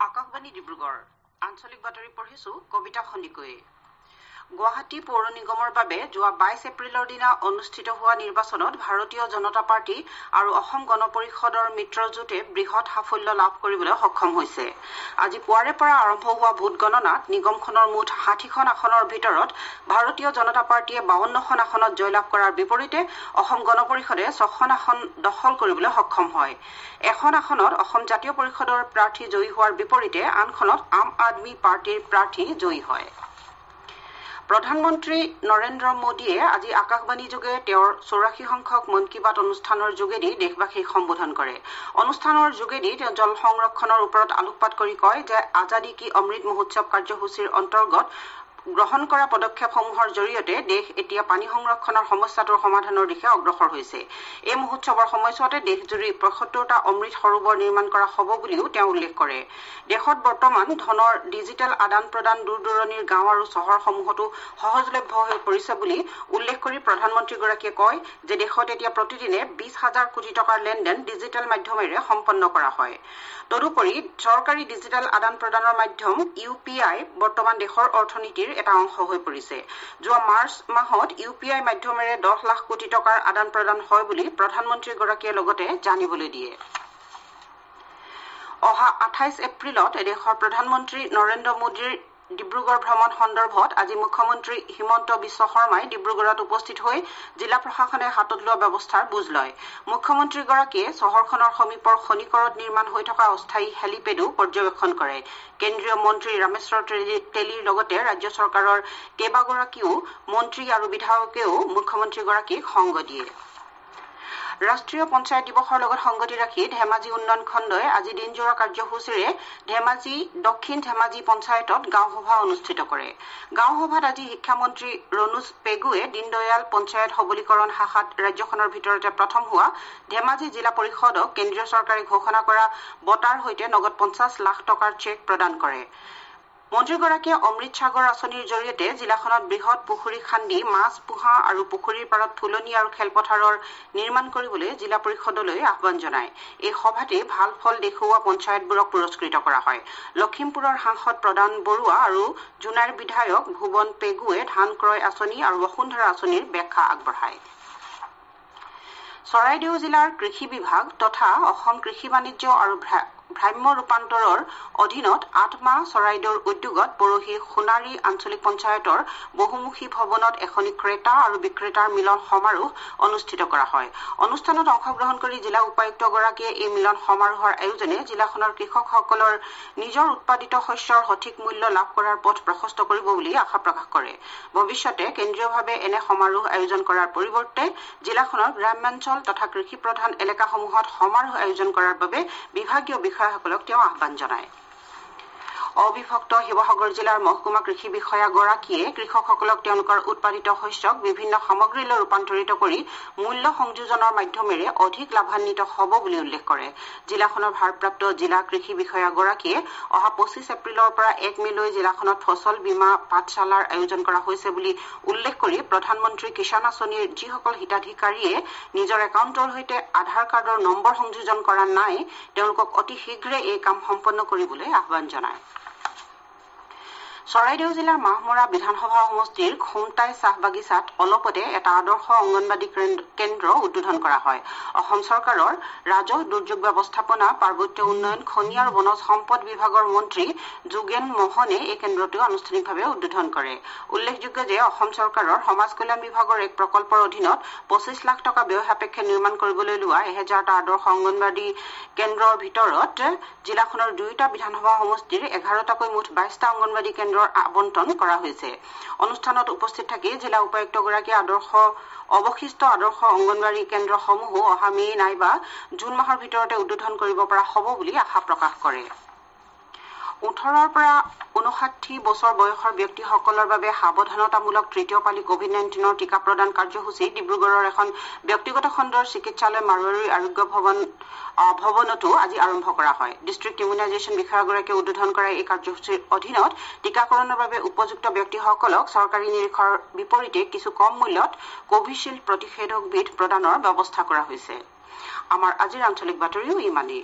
আকাশবাণী ডিব্ৰুগড়। আঞ্চলিক বাতৰি পঢ়িছো কবিতা সন্দিকৈ গুৱাহাটী পৌৰ নিগমৰ বাবে যোৱা বাইছ এপ্ৰিলৰ দিনা অনুষ্ঠিত হোৱা নিৰ্বাচনত ভাৰতীয় জনতা পাৰ্টী আৰু অসম গণ পৰিষদৰ মিত্ৰজোঁটে বৃহৎ সাফল্য লাভ কৰিবলৈ সক্ষম হৈছে। আজি পুৱাৰে পৰা আৰম্ভ হোৱা ভোট গণনাত নিগমখনৰ মুঠ ষাঠিখন আসনৰ ভিতৰত ভাৰতীয় জনতা পাৰ্টীয়ে বাৱন্নখন আসনত জয়লাভ কৰাৰ বিপৰীতে অসম গণ পৰিষদে ছখন আসন দখল কৰিবলৈ সক্ষম হয়। এখন আসনত অসম জাতীয় পৰিষদৰ প্ৰাৰ্থী জয়ী হোৱাৰ বিপৰীতে আনখনত আম আদমী পাৰ্টীৰ প্ৰাৰ্থী জয়ী হয়। প্ৰধানমন্ত্ৰী নৰেন্দ্ৰ মোদীয়ে আজি আকাশবাণীযোগে তেওঁৰ চৌৰাশী সংখ্যক মন কী বাত অনুষ্ঠানৰ যোগেদি দেশবাসীক সম্বোধন কৰে। অনুষ্ঠানৰ যোগেদি তেওঁ জল সংৰক্ষণৰ ওপৰত আলোকপাত কৰি কয় যে আজাদী কি অমৃত মহোৎসৱ কাৰ্যসূচীৰ অন্তৰ্গত গ্ৰহণ কৰা পদক্ষেপসমূহৰ জৰিয়তে দেশ এতিয়া পানী সংৰক্ষণৰ সমস্যাটোৰ সমাধানৰ দিশে অগ্ৰসৰ হৈছে। এই মহোৎসৱৰ সময়ছোৱাতে দেশজুৰি পঁয়সত্তৰটা অমৃত সৰোবৰ নিৰ্মাণ কৰা হ'ব বুলিও তেওঁ উল্লেখ কৰে। দেশত বৰ্তমান ধনৰ ডিজিটেল আদান প্ৰদান দূৰ দূৰণিৰ গাঁও আৰু চহৰসমূহতো সহজলভ্য হৈ পৰিছে বুলি উল্লেখ কৰি প্ৰধানমন্ত্ৰীগৰাকীয়ে কয় যে দেশত এতিয়া প্ৰতিদিনে বিশ হাজাৰ কোটি টকাৰ লেনদেন ডিজিটেল মাধ্যমেৰে সম্পন্ন কৰা হয়। তদুপৰি চৰকাৰী ডিজিটেল আদান প্ৰদানৰ মাধ্যম ইউ পি আই বৰ্তমান দেশৰ অৰ্থনীতিৰ এটা অংশ হৈ পৰিছে। যোৱা মাৰ্চ মাহত ইউ পি আই মাধ্যমেৰে দহ লাখ কোটি টকাৰ আদান প্ৰদান হয় বুলি প্ৰধানমন্ত্ৰীগৰাকীয়ে লগতে জানিবলৈ দিয়ে। অহা আঠাইছ এপ্ৰিলত দেশৰ প্ৰধানমন্ত্ৰী নৰেন্দ্ৰ মোদীৰ ডিব্ৰুগড় ভ্ৰমণ সন্দৰ্ভত আজি মুখ্যমন্ত্ৰী হিমন্ত বিশ্ব শৰ্মাই ডিব্ৰুগড়ত উপস্থিত হৈ জিলা প্ৰশাসনে হাতত লোৱা ব্যৱস্থাৰ বুজ লয়। মুখ্যমন্ত্ৰীগৰাকীয়ে চহৰখনৰ সমীপৰ খনিকৰত নিৰ্মাণ হৈ থকা অস্থায়ী হেলিপেডো পৰ্যবেক্ষণ কৰে। কেন্দ্ৰীয় মন্ত্ৰী ৰামেশ্বৰ তেলীৰ লগতে ৰাজ্য চৰকাৰৰ কেইবাগৰাকীও মন্ত্ৰী আৰু বিধায়কেও মুখ্যমন্ত্ৰীগৰাকীক সংগ দিয়ে। ৰাষ্ট্ৰীয় পঞ্চায়ত দিৱসৰ লগত সংগতি ৰাখি ধেমাজি উন্নয়ন খণ্ডই আজি দিনজোৰা কাৰ্যসূচীৰে ধেমাজি দক্ষিণ ধেমাজি পঞ্চায়তত গাঁওসভা অনুষ্ঠিত কৰে। গাঁওসভাত আজি শিক্ষামন্ত্ৰী ৰণোজ পেগুৱে দীনদয়াল পঞ্চায়ত সবলীকৰণ শাখাত ৰাজ্যখনৰ ভিতৰতে প্ৰথম হোৱা ধেমাজি জিলা পৰিষদক কেন্দ্ৰীয় চৰকাৰে ঘোষণা কৰা বঁটাৰ সৈতে নগদ পঞ্চাছ লাখ টকাৰ চেক প্ৰদান কৰে। মন্ত্ৰীগৰাকীয়ে অমৃত সাগৰ আঁচনিৰ জৰিয়তে জিলাখনত বৃহৎ পুখুৰী খান্দি মাছ পোহা আৰু পুখুৰীৰ পাৰত ফুলনি আৰু খেলপথাৰৰ নিৰ্মাণ কৰিবলৈ জিলা পৰিষদলৈ আহান জনায়। এই সভাতে ভাল ফল দেখুওৱা পঞ্চায়তবোৰক পুৰস্কৃত কৰা হয়। লখিমপুৰৰ সাংসদ প্ৰদান বৰুৱা আৰু জোনাইৰ বিধায়ক ভুৱন পেগুৱে ধান ক্ৰয় আঁচনি আৰু বসুন্ধৰা আঁচনিৰ ব্যাখ্যা আগবঢ়ায়। চৰাইদেউ জিলাৰ কৃষি বিভাগ তথা অসম কৃষি বাণিজ্য আৰু ভ্ৰাম্য ৰূপান্তৰৰ অধীনত আঠমাহ চৰাইদেউৰ উদ্যোগত পৰহি সোণাৰী আঞ্চলিক পঞ্চায়তৰ বহুমুখী ভৱনত এখনি ক্ৰেতা আৰু বিক্ৰেতাৰ মিলন সমাৰোহ অনুষ্ঠিত কৰা হয়। অনুষ্ঠানত অংশগ্ৰহণ কৰি জিলা উপায়ুক্তগৰাকীয়ে এই মিলন সমাৰোহৰ আয়োজনে জিলাখনৰ কৃষকসকলৰ নিজৰ উৎপাদিত শস্যৰ সঠিক মূল্য লাভ কৰাৰ পথ প্ৰশস্ত কৰিব বুলি আশা প্ৰকাশ কৰে। ভৱিষ্যতে কেন্দ্ৰীয়ভাৱে এনে সমাৰোহ আয়োজন কৰাৰ পৰিৱৰ্তে জিলাখনৰ গ্ৰাম্যাঞ্চল তথা কৃষি প্ৰধান এলেকাসমূহত সমাৰোহ আয়োজন কৰাৰ বাবে বিভাগীয় 開去個女點啊笨じゃない অবিভক্ত শিৱসাগৰ জিলাৰ মহকুমা কৃষি বিষয়াগৰাকীয়ে কৃষকসকলক তেওঁলোকৰ উৎপাদিত শস্যক বিভিন্ন সামগ্ৰীলৈ ৰূপান্তৰিত কৰি মূল্য সংযোজনৰ মাধ্যমেৰে অধিক লাভান্বিত হ'ব বুলি উল্লেখ কৰে। জিলাখনৰ ভাৰপ্ৰাপ্ত জিলা কৃষি বিষয়াগৰাকীয়ে অহা পঁচিছ এপ্ৰিলৰ পৰা এক মেলৈ জিলাখনত ফচল বীমা পাঠশালাৰ আয়োজন কৰা হৈছে বুলি উল্লেখ কৰি প্ৰধানমন্ত্ৰী কিষাণ আঁচনিৰ যিসকল হিতাধিকাৰীয়ে নিজৰ একাউণ্টৰ সৈতে আধাৰ কাৰ্ডৰ নম্বৰ সংযোজন কৰা নাই তেওঁলোকক অতি শীঘ্ৰে এই কাম সম্পন্ন কৰিবলৈ আহান জনায়। চৰাইদেউ জিলাৰ মাহমৰা বিধানসভা সমষ্টিৰ খুমটাই চাহ বাগিচাত অলপতে এটা আদৰ্শ অংগনবাদী কেন্দ্ৰ উদ্বোধন কৰা হয়। অসম চৰকাৰৰ ৰাজহ দুৰ্যোগ ব্যৱস্থাপনা পাৰ্বত্য উন্নয়ন খনি আৰু বনজ সম্পদ বিভাগৰ মন্ত্ৰী যোগেন মোহনে এই কেন্দ্ৰটো আনুষ্ঠানিকভাৱে উদ্বোধন কৰে। উল্লেখযোগ্য যে অসম চৰকাৰৰ সমাজ কল্যাণ বিভাগৰ এক প্ৰকল্পৰ অধীনত পঁচিছ লাখ টকা ব্যয় সাপেক্ষে নিৰ্মাণ কৰিবলৈ লোৱা এহেজাৰটা আদৰ্শ অংগনবাদী কেন্দ্ৰৰ ভিতৰত জিলাখনৰ দুয়োটা বিধানসভা সমষ্টিৰ এঘাৰটাকৈ মুঠ বাইশটা অংগনবাদী কেন্দ্ৰ আবণ্টন কৰা হৈছে। অনুষ্ঠানত উপস্থিত থাকি জিলা উপায়ুক্তগৰাকীয়ে আদৰ্শ অৱশিষ্ট আদৰ্শ অংগনবাড়ী কেন্দ্ৰসমূহো অহা মে নাইবা জুন মাহৰ ভিতৰতে উদ্বোধন কৰিব পৰা হ'ব বুলি আশা প্ৰকাশ কৰে। ওঠৰৰ পৰা ঊনষাঠি বছৰ বয়সৰ ব্যক্তিসকলৰ বাবে সাৱধানতামূলক তৃতীয় পালি কভিড নাইণ্টিনৰ টীকা প্ৰদান কাৰ্যসূচী ডিব্ৰুগড়ৰ এখন ব্যক্তিগত খণ্ডৰ চিকিৎসালয় মাৰোৱাৰী আৰোগ্য ভৱন ভৱনতো আজি আৰম্ভ কৰা হয়। ডিষ্ট্ৰিক্ট ইমিউনাইজেশ্যন বিষয়াগৰাকীয়ে উদ্বোধন কৰা এই কাৰ্যসূচীৰ অধীনত টীকাকৰণৰ বাবে উপযুক্ত ব্যক্তিসকলক চৰকাৰী নিৰীক্ষৰ বিপৰীতে কিছু কম মূল্যত কোভিশ্বিল্ড প্ৰতিষেধকবিধ প্ৰদানৰ ব্যৱস্থা কৰা হৈছে। আমাৰ আজিৰ আঞ্চলিক বাতৰিও ইমানেই।